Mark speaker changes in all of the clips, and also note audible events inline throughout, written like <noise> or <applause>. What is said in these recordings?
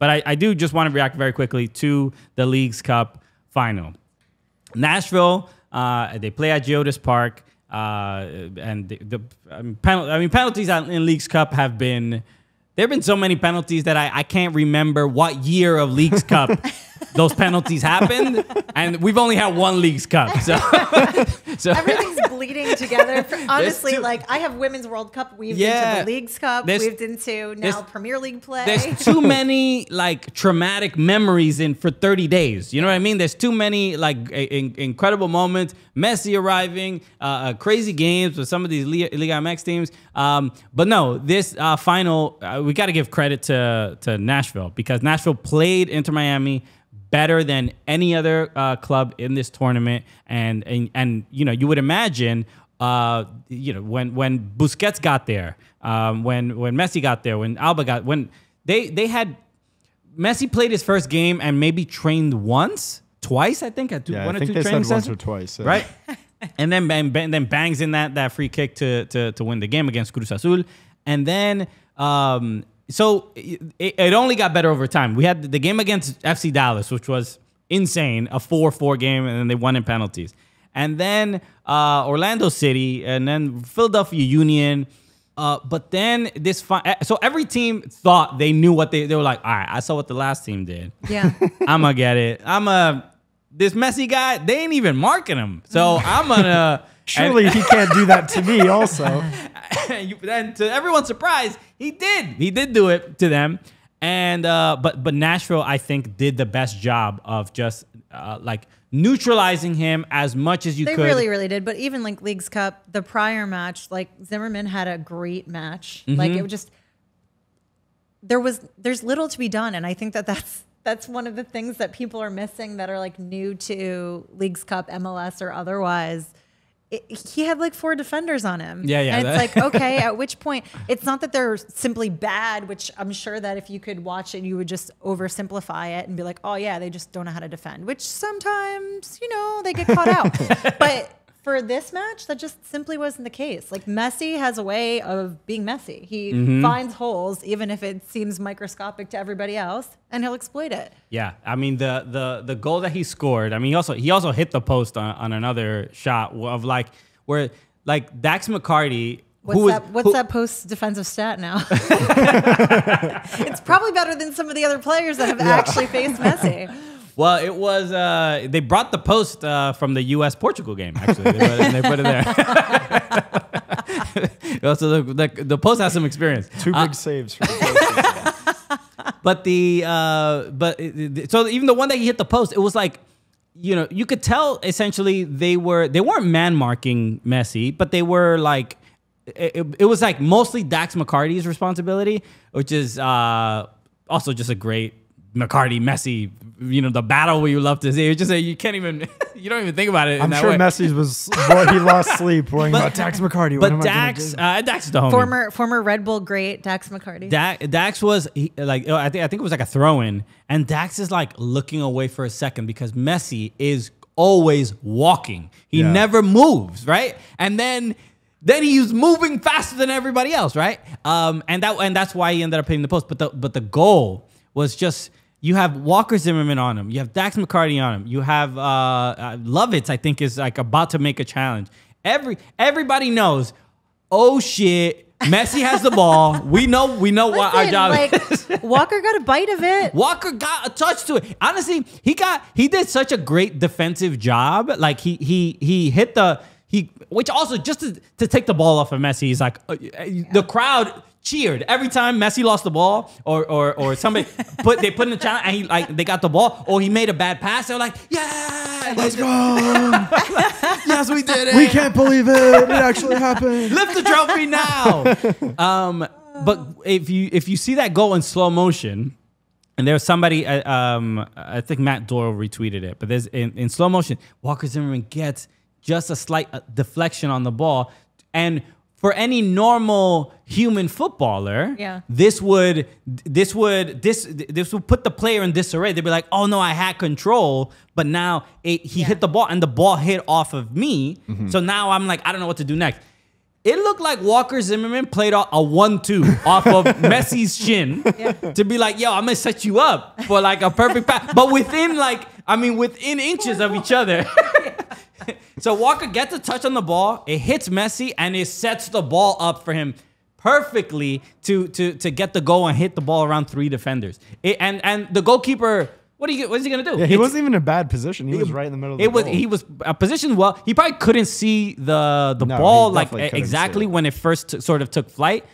Speaker 1: but I, I do just want to react very quickly to the Leagues Cup final. Nashville, uh, they play at Geodis Park, uh, and the, the I, mean, penal- I mean penalties in Leagues Cup have been. There have been so many penalties that I, I can't remember what year of Leagues Cup <laughs> those penalties happened, and we've only had one Leagues Cup. So, <laughs>
Speaker 2: so everything's bleeding together. For, <laughs> honestly, like I have Women's World Cup weaved yeah, into the Leagues Cup, weaved into now Premier League play.
Speaker 1: There's too <laughs> many like traumatic memories in for 30 days. You know what I mean? There's too many like in, incredible moments. Messi arriving, uh, uh, crazy games with some of these Liga, Liga MX teams. Um, but no, this uh, final, uh, we got to give credit to to Nashville because Nashville played Inter Miami better than any other uh, club in this tournament. And, and, and, you know, you would imagine, uh, you know, when, when Busquets got there, um, when, when Messi got there, when Alba got, when they, they had, Messi played his first game and maybe trained once, twice, I think, at two,
Speaker 3: yeah,
Speaker 1: one
Speaker 3: I
Speaker 1: or
Speaker 3: two
Speaker 1: training
Speaker 3: sessions. Once or twice.
Speaker 1: Yeah. Right? <laughs> and then, bang, bang, then bangs in that, that free kick to, to, to win the game against Cruz Azul. And then, um, so it, it, only got better over time. We had the game against FC Dallas, which was insane, a 4-4 game, and then they won in penalties. And then uh, Orlando City, and then Philadelphia Union. Uh, but then this, fi- eh, so every team thought they knew what they, they were like, all right, I saw what the last team did.
Speaker 2: Yeah.
Speaker 1: I'm going to get it. I'm a, this Messi guy, they ain't even marking him. So I'm going to.
Speaker 3: Surely and, he can't do that to me also. <laughs>
Speaker 1: and to everyone's surprise, he did. He did do it to them. And uh, but but Nashville, I think, did the best job of just uh, like neutralizing him as much as you
Speaker 2: they
Speaker 1: could.
Speaker 2: They really, really did. But even like Leagues Cup, the prior match, like Zimmerman had a great match. Mm-hmm. Like it was just there was there's little to be done, and I think that that's that's one of the things that people are missing that are like new to Leagues Cup, MLS, or otherwise it, he had like four defenders on him.
Speaker 1: Yeah, yeah.
Speaker 2: And it's like, okay, <laughs> at which point, it's not that they're simply bad, which I'm sure that if you could watch it, you would just oversimplify it and be like, oh, yeah, they just don't know how to defend, which sometimes, you know, they get caught out. <laughs> but for this match, that just simply wasn't the case. Like Messi has a way of being messy. He mm-hmm. finds holes, even if it seems microscopic to everybody else, and he'll exploit it.
Speaker 1: Yeah, I mean the the the goal that he scored. I mean, he also he also hit the post on, on another shot of like where like Dax McCarty.
Speaker 2: What's that? what's who, that post defensive stat now? <laughs> <laughs> it's probably better than some of the other players that have yeah. actually faced Messi. <laughs>
Speaker 1: Well, it was. Uh, they brought the post uh, from the U.S. Portugal game. Actually, they put it, they put it there. <laughs> so the, the, the, post has some experience.
Speaker 3: Two big uh, saves for the
Speaker 1: post. <laughs> but the uh, but so even the one that he hit the post, it was like you know you could tell essentially they were they weren't man marking Messi, but they were like it, it was like mostly Dax McCarty's responsibility, which is uh, also just a great McCarty, Messi, you know, the battle where you love to see. It's just say you can't even, <laughs> you don't even think about it.
Speaker 3: I'm sure way. Messi was, boy, he lost <laughs> sleep worrying but, about Dax McCarty.
Speaker 1: What but Dax, uh, Dax is the homie.
Speaker 2: Former, former Red Bull great Dax McCarty.
Speaker 1: Dax, Dax was he, like, I think, I think it was like a throw in, and Dax is like looking away for a second because Messi is always walking. He yeah. never moves, right? And then then he's moving faster than everybody else, right? Um, and that and that's why he ended up hitting the post. But the but the goal was just you have Walker Zimmerman on him. You have Dax McCarty on him. You have uh, uh, Lovitz, I think, is like about to make a challenge. Every everybody knows. Oh shit. Messi has the ball. We know we know Listen, what our job like, is. <laughs>
Speaker 2: Walker got a bite of it.
Speaker 1: Walker got a touch to it. Honestly, he got he did such a great defensive job. Like he he he hit the he which also just to, to take the ball off of Messi, he's like uh, the crowd cheered every time Messi lost the ball or or or somebody <laughs> put they put in the challenge and he like they got the ball or he made a bad pass. They're like, yeah,
Speaker 3: let's go.
Speaker 1: yes, we did it.
Speaker 3: We can't believe it. It actually happened. <laughs>
Speaker 1: Lift the trophy now. <laughs> Um, but if you if you see that goal in slow motion. And there's somebody, uh, um, I think Matt Doyle retweeted it, but there's in, in slow motion, Walker Zimmerman gets just a slight uh, deflection on the ball. And for any normal human footballer,
Speaker 2: yeah.
Speaker 1: this would this would this this would put the player in disarray. They'd be like, "Oh no, I had control, but now it, he yeah. hit the ball and the ball hit off of me. Mm-hmm. So now I'm like, I don't know what to do next." It looked like Walker Zimmerman played a a one-two <laughs> off of Messi's shin to be like, "Yo, I'm gonna set you up for like a perfect pass," but within like, I mean, within inches of each other. <laughs> so Walker gets a touch on the ball, it hits Messi, and it sets the ball up for him perfectly to to to get the goal and hit the ball around three defenders. It, and and the goalkeeper, what are you? What is he gonna do?
Speaker 3: Yeah, he
Speaker 1: It's-
Speaker 3: wasn't even in a bad position. He was right in the middle of the
Speaker 1: it was
Speaker 3: goal.
Speaker 1: he was uh, positioned well. He probably couldn't see the the
Speaker 3: No,
Speaker 1: ball like
Speaker 3: definitely couldn't see
Speaker 1: exactly when it first sort of took flight,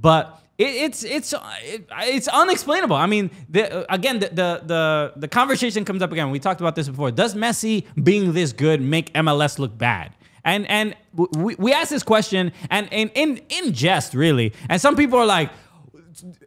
Speaker 1: but. It, it's it's uh, it, it's unexplainable. I mean, the, uh, again, the, the the the conversation comes up again. We talked about this before. Does Messi being this good make MLS look bad? And and we, we asked this question and in in in jest really. And some people are like,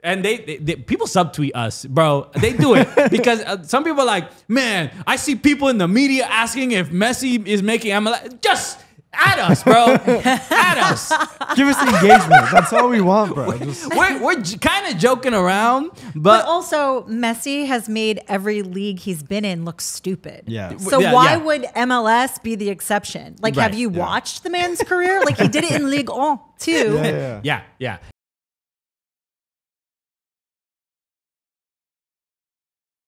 Speaker 1: and they, they, they- people subtweet us, bro. They do it <laughs> because uh, some people are like, man, I see people in the media asking if Messi is making MLS. Just at us, bro. <laughs> at us.
Speaker 3: Give us the engagement. That's all we want, bro. Just
Speaker 1: We're we're j- kind of joking around,
Speaker 2: But
Speaker 1: but.
Speaker 2: also, Messi has made every league he's been in look stupid.
Speaker 3: Yeah.
Speaker 2: So
Speaker 1: Yeah,
Speaker 2: why
Speaker 1: yeah.
Speaker 2: would MLS be the exception? Like, have you
Speaker 3: yeah.
Speaker 2: watched the man's career? Like, he did it in Ligue 1 too.
Speaker 3: yeah, yeah.
Speaker 1: yeah, yeah.